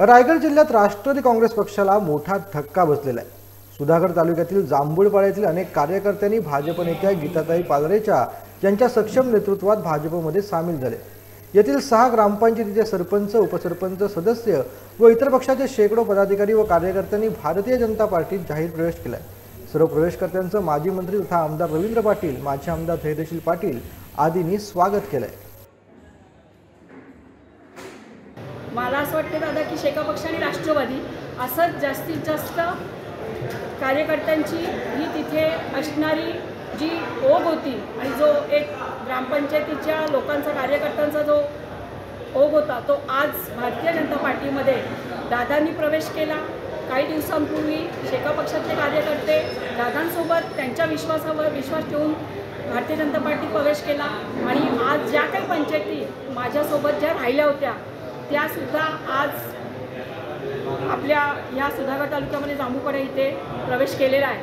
रायगड जिल्ह्यात राष्ट्रवादी काँग्रेस पक्षाला मोठा धक्का बसलेला आहे. सुधागड तालुक्यातील जांभूळपाड्यातील अनेक कार्यकर्त्यांनी भाजप नेत्या गीताताई पालरेच्या यांच्या सक्षम नेतृत्वात भाजपमध्ये सामील झाले. येथील सहा ग्रामपंचायतीचे सरपंच उपसरपंच सदस्य व इतर पक्षाचे शेकडो पदाधिकारी व कार्यकर्त्यांनी भारतीय जनता पार्टीत जाहीर प्रवेश केला सर्व प्रवेशकर्त्यांचं माजी मंत्री तथा आमदार रवींद्र पाटील माजी आमदार धैर्यशील पाटील आदींनी स्वागत केलं आहे मला असं वाटतं दादा की शेका पक्ष आणि राष्ट्रवादी असंच जास्तीत जास्त कार्यकर्त्यांची ही तिथे असणारी जी ओघ होती आणि जो एक ग्रामपंचायतीच्या लोकांचा कार्यकर्त्यांचा जो ओघ होता तो आज भारतीय जनता पार्टीमध्ये दादांनी प्रवेश केला. काही दिवसांपूर्वी शेका पक्षाचे कार्यकर्ते दादांसोबत त्यांच्या विश्वासावर विश्वास ठेवून भारतीय जनता पार्टीत प्रवेश केला. आणि आज ज्या काही पंचायती माझ्यासोबत ज्या राहिल्या होत्या त्यासुद्धा आज आपल्या ह्या सुधागड तालुक्यामध्ये जांभूकडे इथे प्रवेश केलेला आहे.